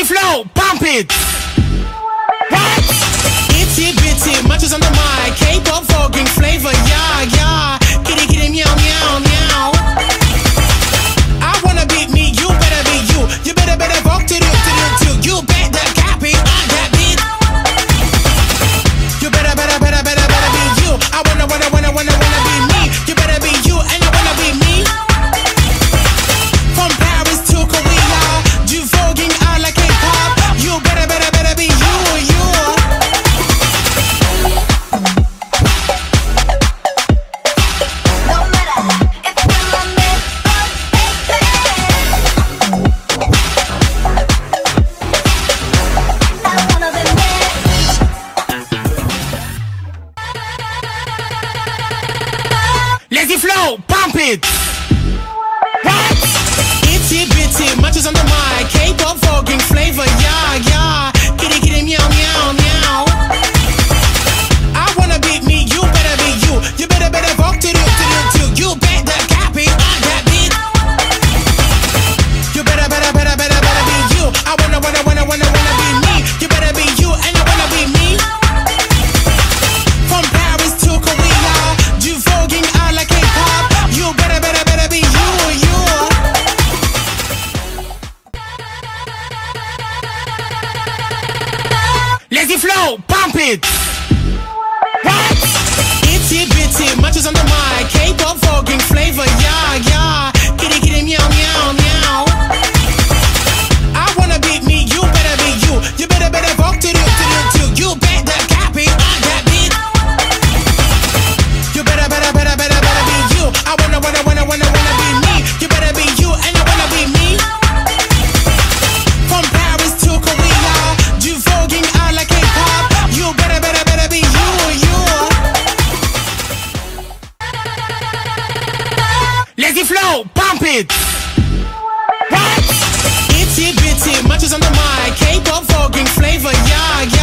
the flow, pump it. What? Itty bitty, matches on the mic. K-pop voguing flavor, yeah, yeah. Kitty kitty meow meow meow. I wanna beat me, you better be you. You better better walk to do, to do, to. You better copy on that beat. You better better better better better be you. I wanna wanna wanna wanna wanna be me. You better be. Pump it! What? Itty bitty, matches on the mic. Pump it! What? Itty bitty, matches on the mic. flow, pump it. What? Itty bitty, much on the mind. K-pop voguing flavor, yeah, yeah.